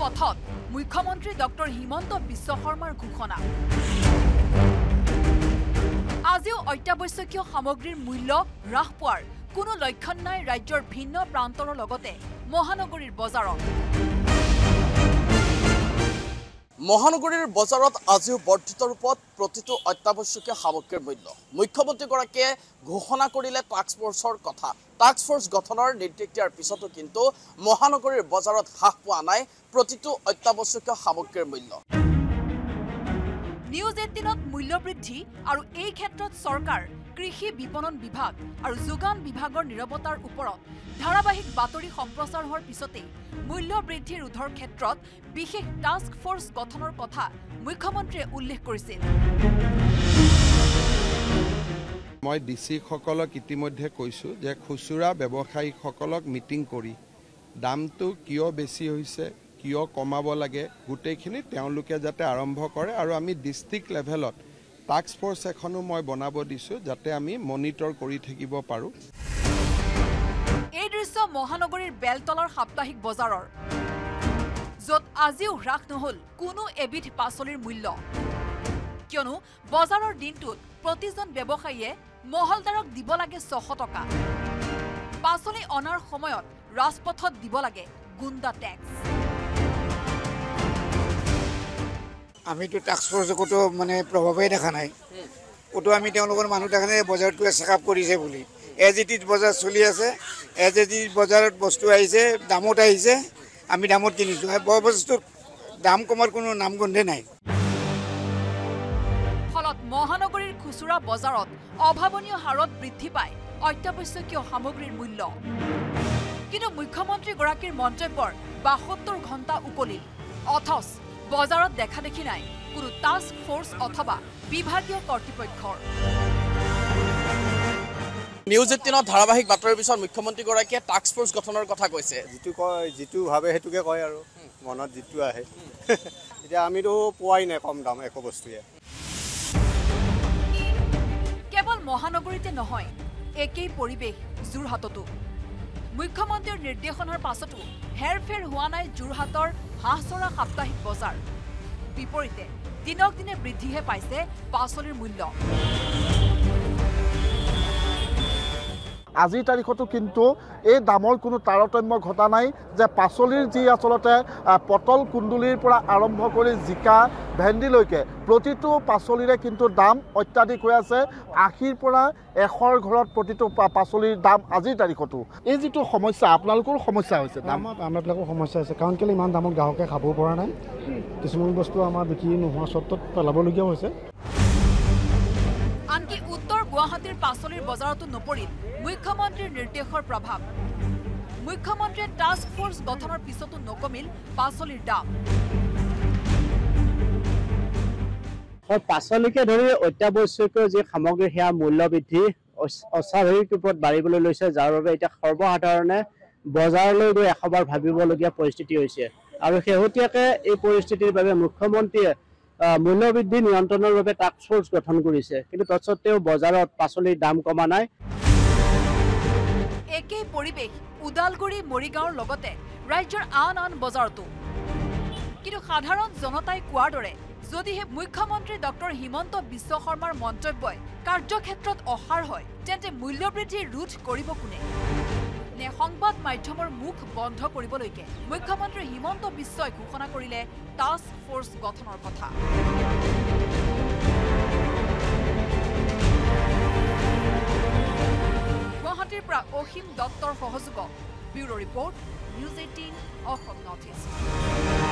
পথত মুখ্যমন্ত্ৰী ডক্টৰ হিমন্ত বিশ্ব শৰ্মাৰ ঘোষণা। আজিও অত্যাৱশ্যকীয় সামগ্ৰীৰ মূল্য হ্ৰাস পোৱাৰ কোনো লক্ষণ নাই ৰাজ্যৰ ভিন্ন প্ৰান্তৰ লগতে মহানগৰীৰ বজাৰত। মহানগৰীৰ বজাৰত আজিও বৰ্ধিত ৰূপত প্ৰতিটো অত্যাৱশ্যকীয় সামগ্ৰীৰ মূল্য। মুখ্যমন্ত্ৰীগৰাকীয়ে ঘোষণা কৰিলে টাস্ক ফ'ৰ্চৰ কথা। টাস্ক ফ'ৰ্চ গঠনৰ নিৰ্দেশ দিয়াৰ পিছতো কিন্তু মহানগৰীৰ বজাৰত হ্ৰাস পোৱা নাই প্ৰতিটো অত্যাৱশ্যকীয় সামগ্ৰীৰ মূল্য। নিউজ এইটিনত মূল্য বৃদ্ধি আৰু এই ক্ষেত্ৰত চৰকাৰ কৃষি বিপণন বিভাগ আৰু যোগান বিভাগৰ নিৰৱতাৰ ওপৰত ধাৰাবাহিক বাতৰি সম্প্ৰচাৰ হোৱাৰ পিছতেই মূল্য বৃদ্ধি ৰোধৰ ক্ষেত্ৰত বিশেষ টাস্ক ফ'ৰ্চ গঠনৰ কথা মুখ্যমন্ত্ৰীয়ে উল্লেখ কৰিছিল। মই ডি চিসকলক ইতিমধ্যে কৈছোঁ যে খুচুৰা ব্যৱসায়ীসকলক মিটিং কৰি দামটো কিয় বেছি হৈছে কিয় কমাব লাগে গোটেইখিনি তেওঁলোকে যাতে আৰম্ভ কৰে আৰু আমি ডিষ্ট্ৰিক্ট লেভেলত টাস্ক ফ'ৰ্চ এখনো মই বনাব দিছোঁ যাতে আমি মনিটৰ কৰি থাকিব পাৰোঁ। এই দৃশ্য মহানগৰীৰ বেলতলাৰ সাপ্তাহিক বজাৰৰ য'ত আজিও হ্ৰাস নহল কোনো এবিধ পাচলিৰ মূল্য। কিয়নো বজাৰৰ দিনটোত প্ৰতিজন ব্যৱসায়ীয়ে মহলদাৰক দিব লাগে ছশ টকা। পাচলি অনাৰ সময়ত ৰাজপথত দিব লাগে গুণ্ডা টেক্স। আমিতো টাস্ক ফ'ৰ্চৰ ক'তো মানে প্ৰভাৱেই দেখা নাই। ক'তো আমি তেওঁলোকৰ মানুহ দেখা নাই বজাৰত কিবা চেকআপ কৰিছে বুলি। এজ ইট ইজ বজাৰ চলি আছে এজ ইট ইজ বজাৰত বস্তু আহিছে দামত আহিছে আমি দামত কিনিছোঁ। বৰ বস্তুৰ দাম কমাৰ কোনো নামগন্ধে নাই। ফলত মহানগৰীৰ খুচুৰা বজাৰত অভাৱনীয় হাৰত বৃদ্ধি পায় অত্যাৱশ্যকীয় সামগ্ৰীৰ মূল্য। কিন্তু মুখ্যমন্ত্ৰীগৰাকীৰ মন্তব্যৰ বাসত্তৰ ঘণ্টা উকলিল অথচ বজাৰত দেখা দেখি নাই কোনো টাস্ক ফ'ৰ্চ অথবা বিভাগীয় কৰ্তৃপক্ষৰ। নিউজ এইটিনত ধাৰাবাহিক বাতৰিৰ পিছত মুখ্যমন্ত্ৰীগৰাকীয়ে টাস্ক ফ'ৰ্চ গঠনৰ কথা কৈছে। যিটো কয় যিটো ভাবে সেইটোকে কয় আৰু মনত যিটো আহে। এতিয়া আমিতো পোৱাই নাই কম দাম একো বস্তুৱে। কেৱল মহানগৰীতে নহয় একেই পৰিৱেশ যোৰহাটতো মুখ্যমন্ত্ৰীৰ নিৰ্দেশনাৰ পাছতো হেৰফেৰ হোৱা নাই যোৰহাটৰ হাঁহচৰা সাপ্তাহিক বজাৰ। বিপৰীতে দিনক দিনে বৃদ্ধিহে পাইছে পাচলিৰ মূল্য। আজিৰ তাৰিখতো কিন্তু এই দামৰ কোনো তাৰতম্য ঘটা নাই যে পাচলিৰ যি আচলতে পটল কুন্দুলিৰ পৰা আৰম্ভ কৰি জিকা ভেন্দিলৈকে প্ৰতিটো পাচলিৰে কিন্তু দাম অত্যাধিক হৈ আছে। আশীৰ পৰা এশৰ ঘৰত প্ৰতিটো পাচলিৰ দাম আজিৰ তাৰিখতো। এই যিটো সমস্যা আপোনালোকৰো সমস্যা হৈছে দাম? আমাৰ আমাৰবিলাকৰ সমস্যা আছে কাৰণ কেলৈ ইমান দামত গ্ৰাহকে খাব পৰা নাই। কিছুমান বস্তু আমাৰ বিক্ৰী নোহোৱা স্বত্বত পেলাবলগীয়াও হৈছে। গুৱাহাটীৰ পাচলিৰ বজাৰতো নপৰিল মুখ্যমন্ত্ৰীৰ নিৰ্দেশৰ প্ৰভাৱ। মুখ্যমন্ত্ৰীয়ে টাস্ক ফ'ৰ্চ গঠনৰ পিছতো নকমিল পাচলিৰ দাম। পাচলিকে ধৰি অত্যাৱশ্যকীয় যি সামগ্ৰী সেয়া মূল্য বৃদ্ধি অস্বাভাৱিক ৰূপত বাঢ়িবলৈ লৈছে যাৰ বাবে এতিয়া সৰ্বসাধাৰণে বজাৰলৈ গৈ এশবাৰ ভাবিবলগীয়া পৰিস্থিতি হৈছে। আৰু শেহতীয়াকৈ এই পৰিস্থিতিৰ বাবে মুখ্যমন্ত্ৰীয়ে মূল্যবৃদ্ধি নিয়ন্ত্ৰণৰ বাবে টাস্ক ফ'ৰ্চ গঠন কৰিছে। কিন্তু তৎসত্ত্বেও বজাৰত পাচলিৰ দাম কমা নাই। একেই পৰিৱেশ ওদালগুৰি মৰিগাঁৱৰ লগতে ৰাজ্যৰ আন আন বজাৰতো। কিন্তু সাধাৰণ জনতাই কোৱাৰ দৰে যদিহে মুখ্যমন্ত্ৰী ডক্টৰ হিমন্ত বিশ্ব শৰ্মাৰ মন্তব্যই কাৰ্যক্ষেত্ৰত অসাৰ হয় তেন্তে মূল্যবৃদ্ধি ৰোধ কৰিব কোনে? নে সংবাদ মাধ্যমৰ মুখ বন্ধ কৰিবলৈকে মুখ্যমন্ত্ৰী হিমন্ত বিশ্বই ঘোষণা কৰিলে টাস্ক ফ'ৰ্চ গঠনৰ কথা। গুৱাহাটীৰ পৰা অসীম দত্তৰ সহযোগত bureau' report news eighteen Assam north east.